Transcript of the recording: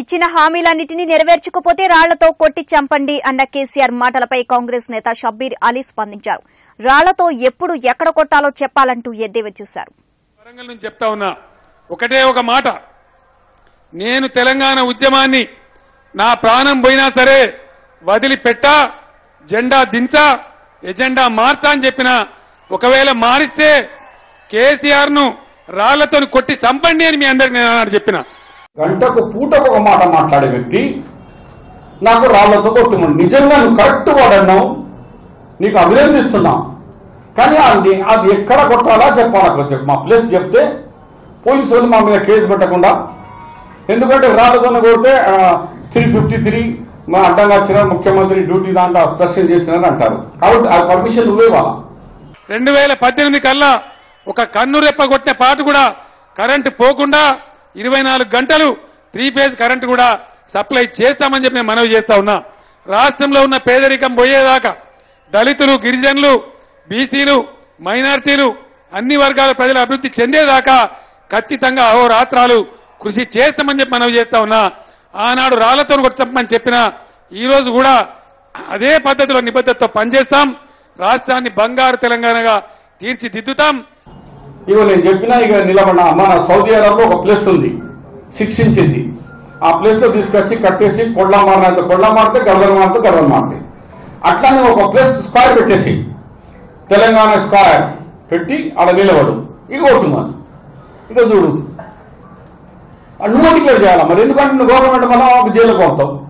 ఇచ్చిన హామీలన్నింటినీ నెరవేర్చకపోతే రాళ్ళతో కొట్టి చంపండి అన్న కేసీఆర్ మాటలపై కాంగ్రెస్ నేత షబ్బీర్ అలీ స్పందించారు. రాళ్ళతో ఎప్పుడు ఎక్కడ కొట్టాలో చెప్పాలంటూ ఎద్దేవా చేశారు. వరంగల్ నుంచి చెప్తా ఉన్నా ఒకటే ఒక మాట. నేను తెలంగాణ ఉద్యమాన్ని నా ప్రాణం పోయినా సరే వదిలిపెట్టా జెండా దించా ఎజెండా మార్చా అని చెప్పిన ఒకవేళ మారిస్తే కేసీఆర్ను రాళ్ళతో కొట్టి చంపండి అని మీ అందరికి నేను ఆనాడు చెప్పిన. గంటకు పూటకు ఒక మాట మాట్లాడే వ్యక్తి నాకు రాళ్ళతో కొట్టుమని. నిజంగా నువ్వు కరెక్ట్ వాడన్నావు నీకు అభినందిస్తున్నా. కానీ అది అది ఎక్కడ కొట్టాలా చెప్పాలా కొంచెం మా ప్లేస్ చెప్తే పోలీసు వాళ్ళు మా మీద కేసు పెట్టకుండా ఎందుకంటే రాళ్ళతోనే కొడితే త్రీ ఫిఫ్టీ త్రీ మా అడ్డంగా వచ్చిన ముఖ్యమంత్రి డ్యూటీ దాంట్లో స్పెషల్ చేసినారని అంటారు. కాబట్టి ఆ పర్మిషన్ నువ్వే వాళ్ళ రెండు వేల పద్దెనిమిది కల్లా ఒక కన్ను రెప్ప కొట్టిన పాటు కూడా కరెంటు పోకుండా ఇరవై నాలుగు గంటలు త్రీ ఫేజ్ కరెంటు కూడా సప్లై చేస్తామని చెప్పి నేను మనవి చేస్తా ఉన్నా. రాష్ట్రంలో ఉన్న పేదరికం పోయేదాకా దళితులు గిరిజనులు బీసీలు మైనార్టీలు అన్ని వర్గాల ప్రజల అభివృద్ధి చెందేదాకా ఖచ్చితంగా అహోరాత్రాలు కృషి చేస్తామని చెప్పి మనవి చేస్తా ఉన్నా. ఆనాడు రాళ్ళతో కొట్టమని చెప్పిన ఈ రోజు కూడా అదే పద్ధతిలో నిబద్ధతతో పనిచేస్తాం. రాష్ట్రాన్ని బంగారు తెలంగాణగా తీర్చిదిద్దుతాం. ఇగో నేను చెప్పినా ఇక నిలబడిన. మన సౌదీ అరబ్లో ఒక ప్లేస్ ఉంది. శిక్షించింది. ఆ ప్లేస్లో తీసుకొచ్చి కట్టేసి కొడ్లా మారినంత కొడ్లా మారితే గడవలు మారితే గడవలు మారితే. అట్లానే ఒక ప్లేస్ స్క్వేర్ పెట్టేసి తెలంగాణ స్క్వేర్ పెట్టి ఆడ నిలబడు. ఇక ఓటు మరి ఇక చూడు. నువ్వు డిక్లేర్ చేయాలా మరి? ఎందుకంటే నువ్వు గవర్నమెంట్ మనం ఒక జైలుకు పోతావు